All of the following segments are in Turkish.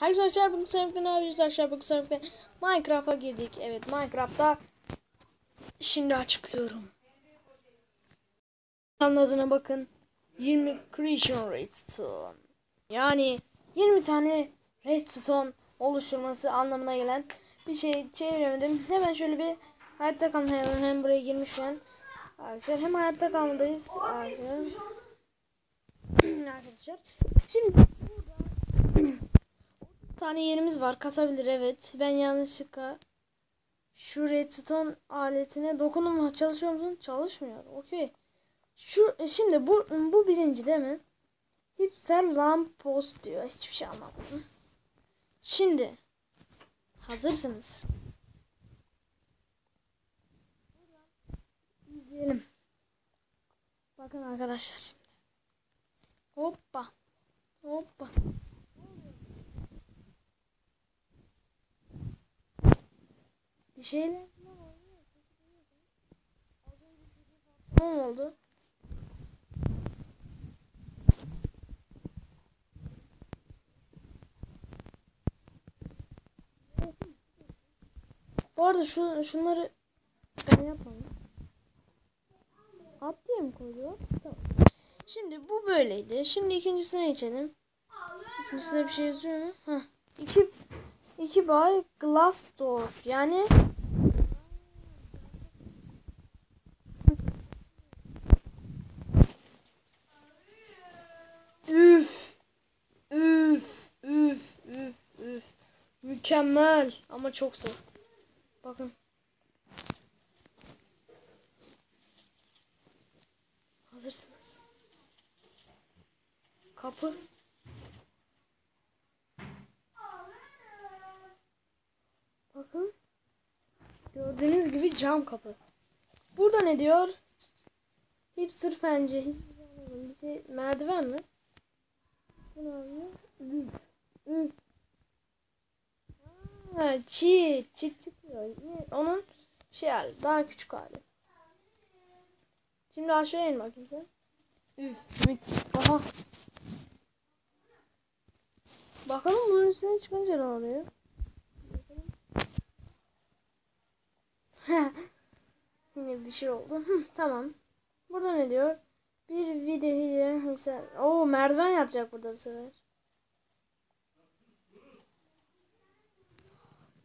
Herkese arkadaşlar bugün ne yapıyoruz arkadaşlar bugün Sonic'te Minecraft'a girdik. Evet Minecraft'ta şimdi açıklıyorum. Anladığına bakın. 20 creation redstone. Yani 20 tane redstone oluşturması anlamına gelen bir şey çeviremedim. Hemen şöyle bir hayatta kalmayalım hem buraya girmişken. Arkadaşlar hem hayatta kalmadayız arkadaşlar. Şimdi tane yerimiz var. Kasabilir evet. Ben yanlışlıkla şu redstone aletine dokundum. Çalışıyor musun? Çalışmıyor. Okey. Şu şimdi bu bu birinci değil mi? Hipster lamp post diyor. Hiçbir şey anlamadım. Şimdi hazırsınız. İzleyelim. Bakın arkadaşlar şimdi. Hoppa. Hoppa. Bir şeyler ne oldu? Bu arada şu şunları ben yapalım. At diye mi koyuyor? Tamam. Şimdi bu böyleydi. Şimdi ikincisine geçelim. İkincisinde bir şey yazıyor mu? Heh. İki, iki bay glass door. Yani Üf. Üf. Üf. Üf. Üf. Mükemmel ama çok zor. Bakın. Hazırsınız. Kapı. Bakın. Gördüğünüz gibi cam kapı. Burada ne diyor? Hipster fence. Şey, merdiven mi? Bu ne? Üf. Üf. Ha. Çit çıkıyor. Ne? Onun şey hali. Daha küçük hali. Şimdi aşağı in bakayım sen. Üf. Mük. Aha. Bakalım bunun üstüne çıkınca ne oluyor? Yine bir şey oldu. Hı, tamam. Burada ne diyor? Bir video video mesela. Oo merdiven yapacak burada bu sefer.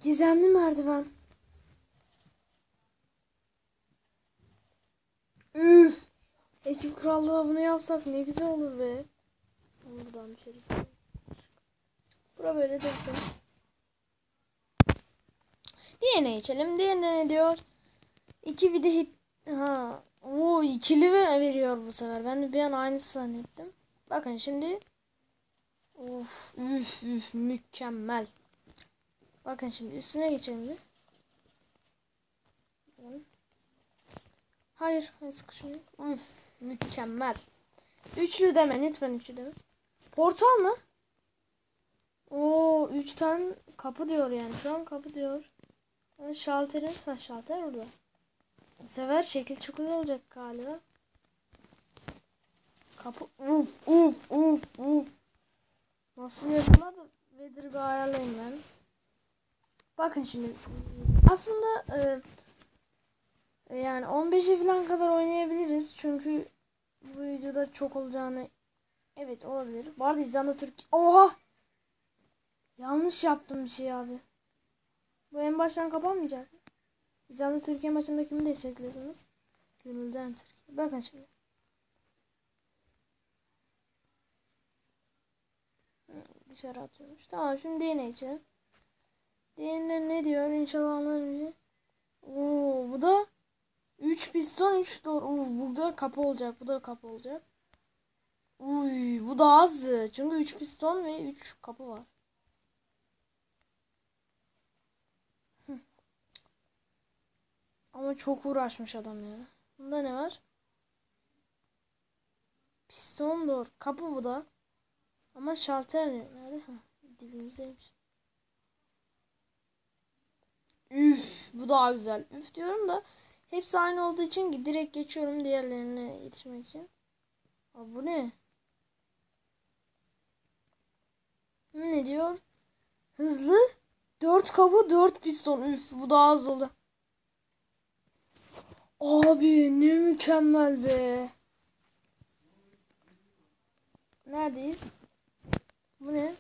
Gizemli merdiven. Üf. Ekip krallığı bunu yapsak ne güzel olur be. Buradan düşeriz. Bura böyle dursun. Diğerine geçelim. Diğerine ne diyor? İki video hit... Ha. Oo ikili ve veriyor bu sefer. Ben de bir an aynısı zannettim. Bakın şimdi. Of üf üf mükemmel. Bakın şimdi üstüne geçelim bir. Hayır, hayır sıkışmıyor. Üf mükemmel. Üçlü deme lütfen üçlü deme. Portal mı? Oo üç tane kapı diyor yani. Şu an kapı diyor. Şalterimiz var. Şalter orada. Bu sefer şekil çok güzel olacak galiba. Kapı uf uf uf uf. Nasıl yapıyorlar da ayarlayayım ben. Bakın şimdi. Aslında e, yani 15'e falan kadar oynayabiliriz. Çünkü bu videoda çok olacağını evet olabilir. Bu arada İzlanda Türk Oha! Yanlış yaptım bir şey abi. Bu en baştan kapanmayacak? İzlanda Türkiye maçında kimi destekliyorsunuz? Gönülden Türkiye. Bakın şimdi. Dışarı atıyormuş. Tamam şimdi DNA için. DNA ne diyor? İnşallah anlarım. Oo bu da 3 piston 3 doğru. Oo, burada kapı olacak. Bu da kapı olacak. Uy bu da az. Çünkü 3 piston ve 3 kapı var. Ama çok uğraşmış adam ya. Bunda ne var? Piston doğru. Kapı bu da. Ama şalter nerede? Dibimizdeymiş. Üf, bu daha güzel. Üf diyorum da hepsi aynı olduğu için direkt geçiyorum diğerlerine yetişmek için. Aa, bu ne? Ne diyor? Hızlı. 4 kapı 4 piston. Üf bu daha az oldu. Abi ne mükemmel be. Neredeyiz? Bu ne?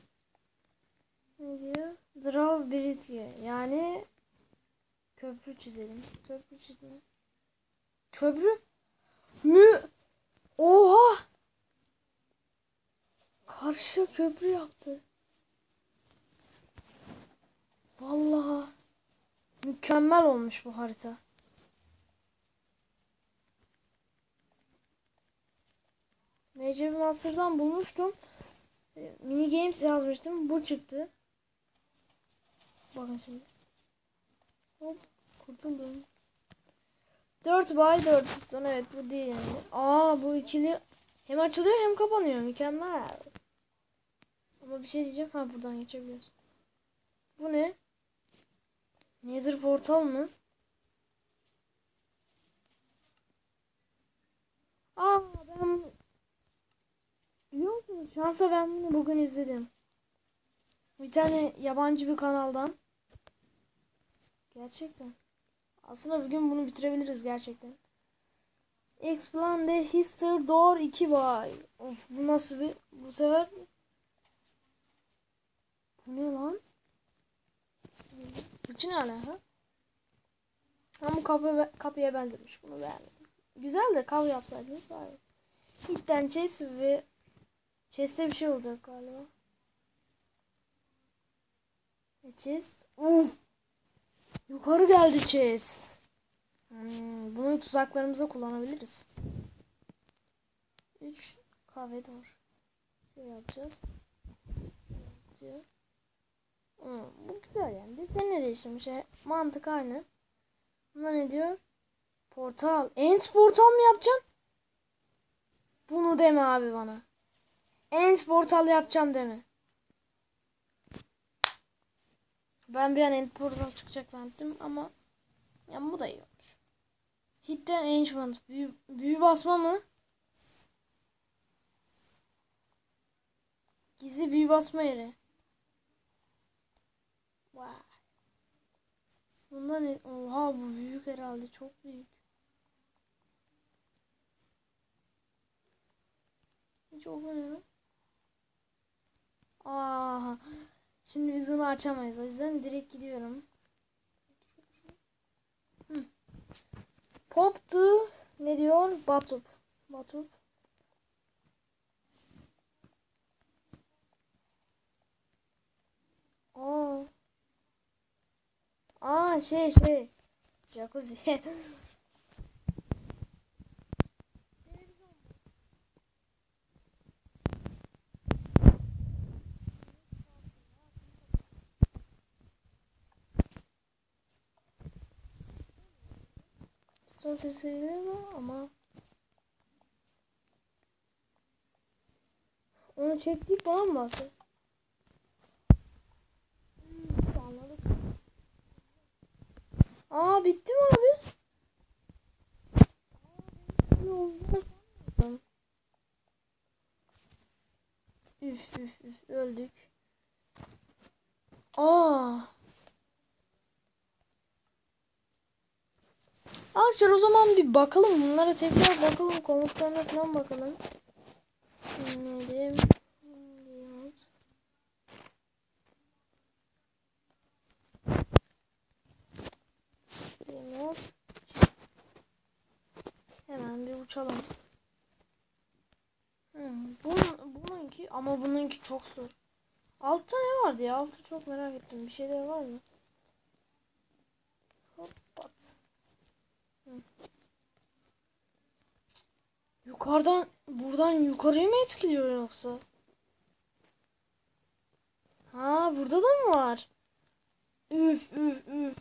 Ne diyor? Draw bridge. Yani köprü çizelim. Köprü çizme. Köprü mü? Oha! Karşı köprü yaptı. Vallahi mükemmel olmuş bu harita. MC Master'dan bulmuştum. E, Mini Games yazmıştım. Bu çıktı. Bakın şimdi. Hop kurtuldum. 4 by 4 piston evet bu değil yani. Aa bu ikili hem açılıyor hem kapanıyor. Mükemmel. Ama bir şey diyeceğim. Ha buradan geçebiliyoruz. Bu ne? Nedir portal mı? Aa ben biliyor musunuz? Şansa ben bunu bugün izledim. Bir tane yabancı bir kanaldan. Gerçekten. Aslında bugün bunu bitirebiliriz gerçekten. Explain the History Door 2 bay. Of bu nasıl bir bu sefer bu ne lan? Fıçı ne alaka? Ama kapı, kapıya benzemiş. Bunu beğenmedim. Güzel de kapı yapsaydınız iyi. Hitten chest ve chest'te bir şey olacak galiba. E chest. Uf. Yukarı geldi chest. Hmm, bunu tuzaklarımıza kullanabiliriz. 3 kahve doğru. Şey yapacağız. Diyor. Hmm, bu güzel yani. Desen ne değiştirmiş? E, mantık aynı. Buna ne diyor? Portal. End portal mı yapacaksın? Bunu deme abi bana. End portal yapacağım deme. Ben bir an end portal çıkacak zannettim ama yani bu da iyi olmuş. Hidden Enchant. Büyü, büyü basma mı? Gizli büyü basma yeri. Vay. Bunda ne? Oha bu büyük herhalde. Çok büyük. Hiç olmuyor. Aha. Şimdi biz onu açamayız. O yüzden direkt gidiyorum. Hı. Poptu. Ne diyor? Batup. Batup. Aa. Aa şey şey. Jacuzzi. Son sesi geliyor ama onu çektik bana mı bahset? Hmm, anladık. Aa bitti mi abi? Üf üf üf öldük. Aa. Arkadaşlar o zaman bir bakalım. Bunlara tekrar bakalım. Komutlarına falan bakalım. Neydi? Remote. Hemen bir uçalım. Hmm, bunun, bununki ama bununki çok zor. Altta ne vardı ya? Altı çok merak ettim. Bir şeyler var mı? Hop bat. Yukarıdan buradan yukarıya mı etkiliyor yoksa? Ha burada da mı var? Üf üf üf.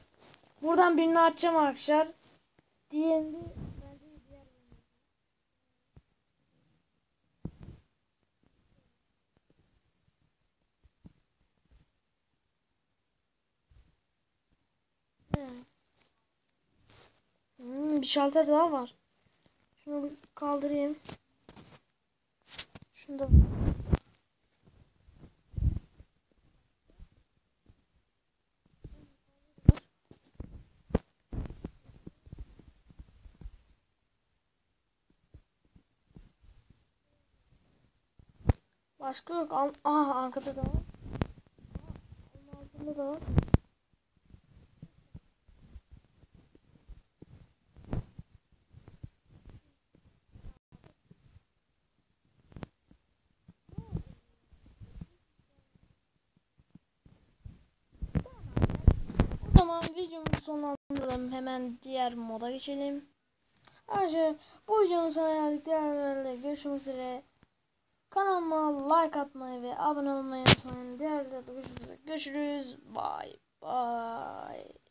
Buradan birini açacağım arkadaşlar. Diğerini bir şalter daha var. Şunu kaldırayım. Şunu da Başka yok. Aha arkada da var. Onun altında da var. O zaman videomuzu sonlandıralım. Hemen diğer moda geçelim. Arkadaşlar bu videonun sonuna geldik. Diğerleriyle görüşmek üzere. Kanalıma like atmayı ve abone olmayı unutmayın. Diğerleriyle görüşmek üzere. Görüşürüz. Bye bye.